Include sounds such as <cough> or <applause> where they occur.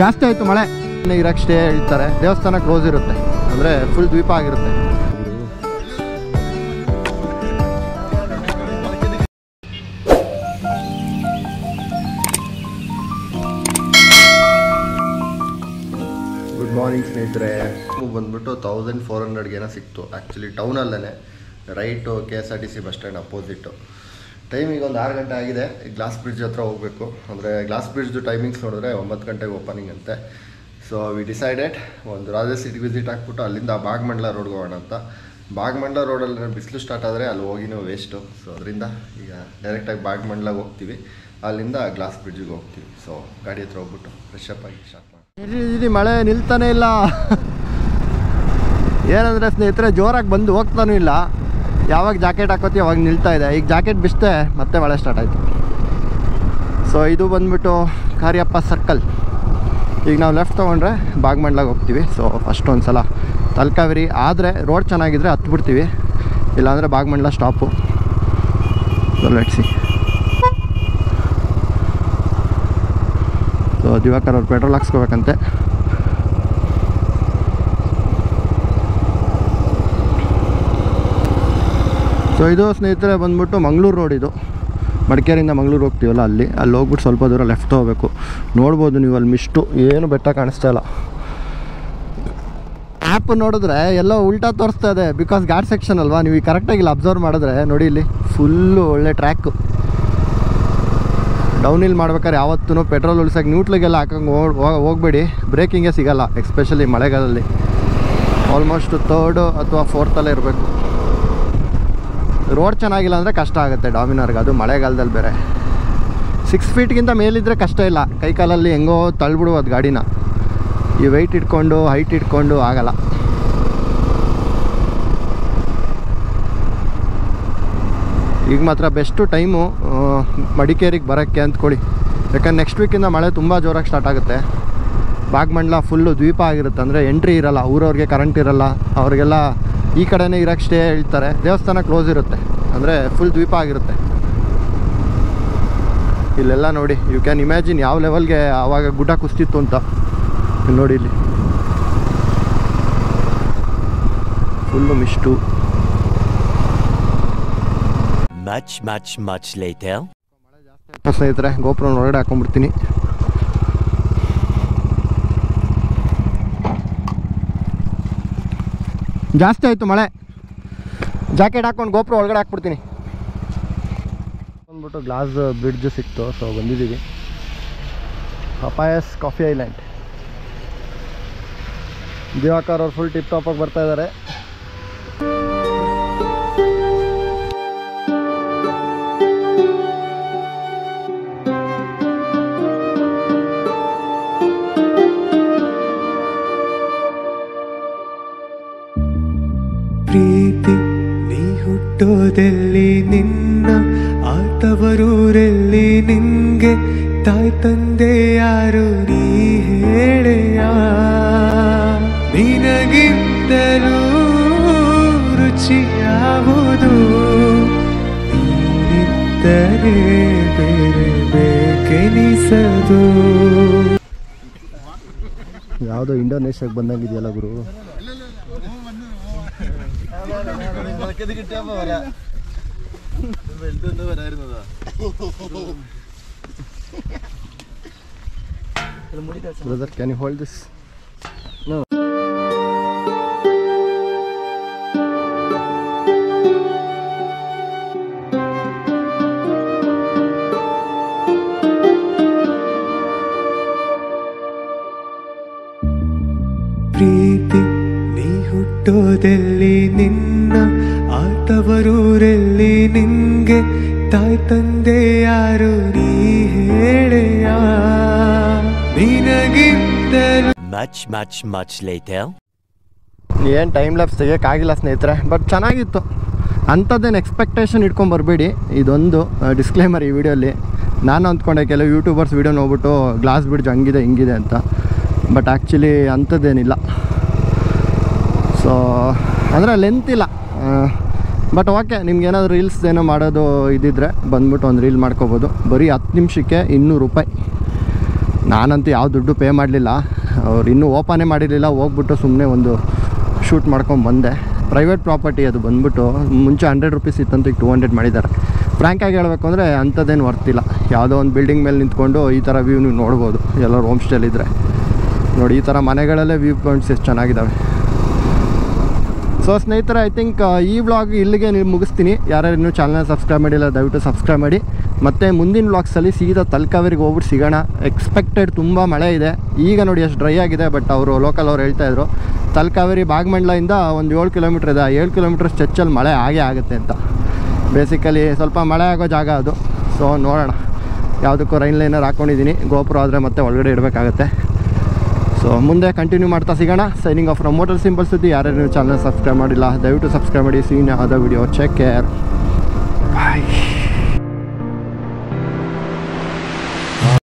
ಜಾಸ್ತಿ ಆಯಿತು ಮಳೆ. ಇರಕ್ಕೆ ಸ್ಟೇ ಹೇಳ್ತಾರೆ. ದೇವಸ್ಥಾನ ಕ್ಲೋಸ್ ಇರುತ್ತೆ. ಅಂದರೆ ಫುಲ್ ದ್ವೀಪ ಆಗಿರುತ್ತೆ. ಗುಡ್ ಮಾರ್ನಿಂಗ್ ಸ್ನೇಹಿತರೆ. ಬಂದ್ಬಿಟ್ಟು ತೌಸಂಡ್ ಫೋರ್ ಹಂಡ್ರೆಡ್ಗೆ ಏನೋ ಸಿಕ್ತು. Actually ಟೌನಲ್ಲೇ right K S R T C bus stand opposite ಟೈಮಿಗೆ ಒಂದು ಆರು ಗಂಟೆ ಆಗಿದೆ. ಗ್ಲಾಸ್ ಬ್ರಿಡ್ಜ್ ಹತ್ರ ಹೋಗಬೇಕು. ಅಂದರೆ ಗ್ಲಾಸ್ ಬ್ರಿಡ್ಜ್ದು ಟೈಮಿಂಗ್ಸ್ ನೋಡಿದ್ರೆ ಒಂಬತ್ತು ಗಂಟೆಗೆ ಓಪನಿಂಗ್ ಅಂತೆ. ಸೊ ವಿ ಡಿಸೈಡೆಡ್ ಒಂದು ರಾಜ ಸಿಟಿ ವಿಸಿಟ್ ಹಾಕ್ಬಿಟ್ಟು ಅಲ್ಲಿಂದ ಬಾಗ್ಮಂಡ್ಲ ರೋಡ್ಗೆ ಹೋಗೋಣ ಅಂತ. ಬಾಗ್ಮಂಡ್ಲ ರೋಡಲ್ಲಿ ಬಿಸಿಲು ಸ್ಟಾರ್ಟ್ ಆದರೆ ಅಲ್ಲಿ ಹೋಗಿನೂ ವೇಸ್ಟು ಸೊ ಅದರಿಂದ ಈಗ ಡೈರೆಕ್ಟಾಗಿ ಬಾಗ್ಮಂಡ್ಲಾಗೆ ಹೋಗ್ತೀವಿ. ಅಲ್ಲಿಂದ ಗ್ಲಾಸ್ ಬ್ರಿಡ್ಜಿಗೆ ಹೋಗ್ತೀವಿ. ಸೊ ಗಾಡಿ ಹತ್ರ ಹೋಗ್ಬಿಟ್ಟು ಫ್ರೆಶ್ ಅಪ್ ಆಗಿ ಸ್ಟಾರ್ಟ್ ಮಾಡಿ ಮಳೆ ನಿಲ್ತಾನೆ ಇಲ್ಲ. <laughs> ಏನಂದರೆ ಸ್ನೇಹಿತರೆ, ಜೋರಾಗಿ ಬಂದು ಹೋಗ್ತಾನೂ ಇಲ್ಲ. ಯಾವಾಗ ಜಾಕೆಟ್ ಹಾಕೋತಿ ಅವಾಗ ನಿಲ್ತಾ ಇದೆ. ಈಗ ಜಾಕೆಟ್ ಬಿಸ್ತೆ, ಮತ್ತೆ ಮಳೆ ಸ್ಟಾರ್ಟ್ ಆಯಿತು. ಸೊ ಇದು ಬಂದ್ಬಿಟ್ಟು ಕಾರ್ಯಪ್ಪ ಸರ್ಕಲ್ ಈಗ ನಾವು ಲೆಫ್ಟ್ ತೊಗೊಂಡ್ರೆ ಬಾಗ್ಮಂಡ್ಲಾಗೆ ಹೋಗ್ತೀವಿ. ಸೊ ಫಸ್ಟ್ ಒಂದು ಸಲ ತಲಕಾವೇರಿ, ಆದರೆ ರೋಡ್ ಚೆನ್ನಾಗಿದ್ರೆ ಹತ್ಬಿಡ್ತೀವಿ. ಇಲ್ಲಾಂದರೆ Bhagamandala stop so so Diwakar ಅವ್ರು ಪೆಟ್ರೋಲ್ ಹಾಕ್ಸ್ಕೋಬೇಕಂತೆ. ಸೊ ಇದು ಸ್ನೇಹಿತರೆ ಬಂದ್ಬಿಟ್ಟು ಮಂಗಳೂರು ರೋಡ್ ಇದು. ಮಡಿಕೇರಿಯಿಂದ ಮಂಗಳೂರು ಹೋಗ್ತೀವಲ್ಲ ಅಲ್ಲಿ. ಅಲ್ಲಿ ಹೋಗ್ಬಿಟ್ಟು ಸ್ವಲ್ಪ ದೂರ ಲೆಫ್ಟ್ ಹೋಗ್ಬೇಕು. ನೋಡ್ಬೋದು ನೀವು ಅಲ್ಲಿ ಮಿಷ್ಟು. ಏನು ಬೆಟ್ಟ ಕಾಣಿಸ್ತಾ ಇಲ್ಲ. ಆ್ಯಪ್ ನೋಡಿದ್ರೆ ಎಲ್ಲ ಉಲ್ಟಾ ತೋರಿಸ್ತಾ ಇದೆ. ಬಿಕಾಸ್ ಘಾಟ್ ಸೆಕ್ಷನ್ ಅಲ್ವಾ? ನೀವು ಕರೆಕ್ಟಾಗಿ ಇಲ್ಲಿ ಅಬ್ಸರ್ವ್ ಮಾಡಿದ್ರೆ ನೋಡಿ ಇಲ್ಲಿ ಫುಲ್ಲು ಒಳ್ಳೆ ಟ್ರ್ಯಾಕು ಡೌನ್ ಮಾಡ್ಬೇಕಾದ್ರೆ ಯಾವತ್ತೂ ಪೆಟ್ರೋಲ್ ಉಳಿಸೋಕೆ ನ್ಯೂಟ್ಲಿಗೆಲ್ಲ ಹಾಕಂಗೆ ಹೋಗ್ಬೇಡಿ. ಬ್ರೇಕಿಂಗೇ ಸಿಗಲ್ಲ ಎಕ್ಸ್ಪೆಷಲಿ ಮಳೆಗಾಲದಲ್ಲಿ. ಆಲ್ಮೋಸ್ಟ್ ತರ್ಡು ಅಥವಾ ಫೋರ್ತಲ್ಲೇ ಇರಬೇಕು. ರೋಡ್ ಚೆನ್ನಾಗಿಲ್ಲ ಅಂದರೆ ಕಷ್ಟ ಆಗುತ್ತೆ ಡಾಮಿನಾರ್ಗೆ. ಅದು ಮಳೆಗಾಲದಲ್ಲಿ ಬೇರೆ. ಸಿಕ್ಸ್ ಫೀಟ್ಗಿಂತ ಮೇಲಿದ್ದರೆ ಕಷ್ಟ ಇಲ್ಲ. ಕೈ ಕಾಲಲ್ಲಿ ಹೆಂಗೋ ತಳ್ಬಿಡ್ಬೋದು ಗಾಡಿನ. ಈ ವೆಯ್ಟ್ ಇಟ್ಕೊಂಡು ಹೈಟ್ ಇಟ್ಕೊಂಡು ಆಗಲ್ಲ. ಈಗ ಮಾತ್ರ ಬೆಸ್ಟು ಟೈಮು ಮಡಿಕೇರಿಗೆ ಬರೋಕ್ಕೆ ಅಂದ್ಕೊಳ್ಳಿ. ಯಾಕಂದ್ರೆ ನೆಕ್ಸ್ಟ್ ವೀಕಿಂದ ಮಳೆ ತುಂಬ ಜೋರಾಗಿ ಸ್ಟಾರ್ಟ್ ಆಗುತ್ತೆ. ಬಾಗ್ಮಂಡ್ಲ ಫುಲ್ಲು ದ್ವೀಪ ಆಗಿರುತ್ತೆ ಅಂದರೆ ಎಂಟ್ರಿ ಇರಲ್ಲ, ಊರವ್ರಿಗೆ ಕರೆಂಟ್ ಇರಲ್ಲ, ಅವ್ರಿಗೆಲ್ಲ ಈ ಕಡೆನೇ ಇರೋಕ್ಕೆ ಸ್ಟೇ ಹೇಳ್ತಾರೆ. ದೇವಸ್ಥಾನ ಕ್ಲೋಸ್ ಇರುತ್ತೆ. ಅಂದರೆ ಫುಲ್ ದ್ವೀಪ ಆಗಿರುತ್ತೆ. ಇಲ್ಲೆಲ್ಲ ನೋಡಿ ಯು ಕ್ಯಾನ್ ಇಮ್ಯಾಜಿನ್ ಯಾವ ಲೆವೆಲ್ಗೆ ಆವಾಗ ಗುಡ್ಡ ಕುಸ್ತಿತ್ತು ಅಂತ. ನೋಡಿ ಇಲ್ಲಿ. Full mist match match match ಲೈತೆ ಸ್ನೇಹಿತರೆ ಗೋಪುರ ಒಳಗಡೆ ಹಾಕೊಂಡ್ಬಿಡ್ತೀನಿ. ಜಾಸ್ತಿ ಆಯಿತು ಮಳೆ. ಜಾಕೆಟ್ ಹಾಕೊಂಡು ಗೋಪುರ ಒಳಗಡೆ ಹಾಕ್ಬಿಡ್ತೀನಿ. ಬಂದ್ಬಿಟ್ಟು ಗ್ಲಾಸ್ ಬ್ರಿಡ್ಜ್ ಸಿಕ್ತು ಸೊ ಬಂದಿದ್ದೀವಿ. ಪಪಾಯಸ್ ಕಾಫಿ ಐಲ್ಯಾಂಡ್ ದಿವಾಕರ್ ಅವ್ರು ಫುಲ್ ಟಿಪ್ ಟಾಪಾಗಿ ಬರ್ತಾ ಇದ್ದಾರೆ ಪ್ರೀತಿ, ನೀ ಹುಟ್ಟೋದೆಲ್ಲಿ ನಿನ್ನ, ಆತವರೂರಲ್ಲಿ ನಿಂಗೆ ತಾಯಿ ತಂದೆ ಯಾರು, ನೀ ಹೇಳೆಯ. ನಿನಗಿಂತಲೂ ರುಚಿ ಯಾವುದು ನೀನಿದ್ದರೆ ಬೇರೆ ಬೇಕೆನಿಸದು. ಯಾವುದೋ ಇಂಡೋನೇಷ್ಯಾಗೆ ಬಂದಂಗಿದೆಯಲ್ಲ ಗುರು? Brother, can you hold this? No. ಪ್ರೀತಿ ನೀ ಹುಟ್ಟೋದೆಲ್ಲಿ ನಿನ್ನ ಆತವರೂರೆಲ್ಲಿ ನಿಂಗೆ ತಾಯಿ ತಂದೆ ಯಾರು ನೀ ಹೇಳೆಯ? ನಿನಗಿಂತಲೂ Much, much, much later. ಏನು ಟೈಮ್ ಲೈಫ್ ತೆಗಿಯೋಕ್ಕಾಗಿಲ್ಲ ಸ್ನೇಹಿತರೆ ಬಟ್ ಚೆನ್ನಾಗಿತ್ತು. ಅಂಥದ್ದೇನು ಎಕ್ಸ್ಪೆಕ್ಟೇಷನ್ ಇಟ್ಕೊಂಡು ಬರಬೇಡಿ. ಇದೊಂದು ಡಿಸ್ಕ್ಲೇಮರ್ ಈ ವಿಡಿಯೋಲಿ. ನಾನು ಅಂದ್ಕೊಂಡೆ ಕೆಲವು ಯೂಟ್ಯೂಬರ್ಸ್ ವಿಡಿಯೋ ನೋಡ್ಬಿಟ್ಟು ಗ್ಲಾಸ್ ಬ್ರಿಡ್ಜ್ ಹಂಗಿದೆ ಹಿಂಗಿದೆ ಅಂತ. ಬಟ್ ಆ್ಯಕ್ಚುಲಿ ಅಂಥದ್ದೇನಿಲ್ಲ. ಸೊ ಅಂದರೆ ಲೆಂತ್ ಇಲ್ಲ. ಬಟ್ ಓಕೆ ನಿಮ್ಗೆ ಏನಾದರೂ ರೀಲ್ಸ್ ಏನೋ ಮಾಡೋದು ಇದ್ದಿದ್ರೆ ಬಂದ್ಬಿಟ್ಟು ಒಂದು ರೀಲ್ ಮಾಡ್ಕೋಬೋದು. ಬರೀ ಹತ್ತು ನಿಮಿಷಕ್ಕೆ ಇನ್ನೂರು ರೂಪಾಯಿ. ನಾನಂತೂ ಯಾವ ದುಡ್ಡು ಪೇ ಮಾಡಲಿಲ್ಲ. ಅವ್ರು ಇನ್ನೂ ಓಪನೇ ಮಾಡಿರಲಿಲ್ಲ. ಹೋಗ್ಬಿಟ್ಟು ಸುಮ್ಮನೆ ಒಂದು ಶೂಟ್ ಮಾಡ್ಕೊಂಡು ಬಂದೆ. ಪ್ರೈವೇಟ್ ಪ್ರಾಪರ್ಟಿ ಅದು ಬಂದ್ಬಿಟ್ಟು ಮುಂಚೆ ಹಂಡ್ರೆಡ್ ರುಪೀಸ್ ಇತ್ತಂತ ಈಗ ಟೂ ಹಂಡ್ರೆಡ್ ಮಾಡಿದ್ದಾರೆ. ಫ್ರ್ಯಾಂಕಾಗಿ ಹೇಳಬೇಕು ಅಂದರೆ ಅಂಥದ್ದೇನು ವರ್ತಿಲ್ಲ ಯಾವುದೋ ಒಂದು ಬಿಲ್ಡಿಂಗ್ ಮೇಲೆ ನಿಂತ್ಕೊಂಡು ಈ ಥರ ವ್ಯೂ ನೀವು ನೋಡ್ಬೋದು. ಎಲ್ಲರೂ ಹೋಮ್ ಸ್ಟೇಲಿದ್ದರೆ ನೋಡಿ, ಈ ಥರ ಮನೆಗಳಲ್ಲೇ ವ್ಯೂ ಪಾಯಿಂಟ್ಸ್ ಎಷ್ಟು ಚೆನ್ನಾಗಿದ್ದಾವೆ ಸೊ ಸ್ನೇಹಿತರೆ ಐ ಥಿಂಕ್ ಈ ವ್ಲಾಗ್ ಇಲ್ಲಿಗೆ ನೀವು ಮುಗಿಸ್ತೀನಿ. ಯಾರ್ಯಾರು ಇನ್ನೂ ಚಾನಲ್ನ ಸಬ್ಸ್ಕ್ರೈಬ್ ಮಾಡಿಲ್ಲ, ದಯವಿಟ್ಟು ಸಬ್ಸ್ಕ್ರೈಬ್ ಮಾಡಿ. ಮತ್ತು ಮುಂದಿನ ವ್ಲಾಗ್ಸಲ್ಲಿ ಸೀದಾ ತಲಕಾವೇರಿಗೆ ಹೋಗ್ಬಿಟ್ಟು ಸಿಗೋಣ. ಎಕ್ಸ್ಪೆಕ್ಟೆಡ್ ತುಂಬ ಮಳೆ ಇದೆ. ಈಗ ನೋಡಿ ಎಷ್ಟು ಡ್ರೈ ಆಗಿದೆ ಬಟ್ ಅವರು ಲೋಕಲ್ ಅವ್ರು ಹೇಳ್ತಾಯಿದ್ರು ತಲಕಾವೇರಿ ಬಾಗಮಂಡ್ಲಿಂದ ಒಂದು ಏಳು ಕಿಲೋಮೀಟ್ರ್ ಇದೆ. ಏಳು ಕಿಲೋಮೀಟ್ರ್ ಸ್ಟ್ರೆಚ್ಚಲ್ಲಿ ಮಳೆ ಆಗೇ ಆಗುತ್ತೆ ಅಂತ. ಬೇಸಿಕಲಿ ಸ್ವಲ್ಪ ಮಳೆ ಆಗೋ ಜಾಗ ಅದು. ಸೊ ನೋಡೋಣ. ಯಾವುದಕ್ಕೂ ರೈನ್ ಲೈನರ್ ಹಾಕ್ಕೊಂಡಿದ್ದೀನಿ ಗೋಪುರ ಆದರೆ ಮತ್ತೆ ಒಳಗಡೆ ಇಡಬೇಕಾಗತ್ತೆ. ಸೊ ಮುಂದೆ ಕಂಟಿನ್ಯೂ ಮಾಡ್ತಾ ಸಿಗೋಣ. Signing off from motor simple ಸುದ್ದಿ ಯಾರ್ಯಾರು ನೀವು ಚಾನಲ್ ಸಬ್ಸ್ಕ್ರೈಬ್ ಮಾಡಿಲ್ಲ, ದಯವಿಟ್ಟು ಸಬ್ಸ್ಕ್ರೈಬ್ ಮಾಡಿ. ಸೀನ್ ಯಾವುದೋ ವಿಡಿಯೋ ಚೆಕ್ ಕೇರ್ ಬಾಯ್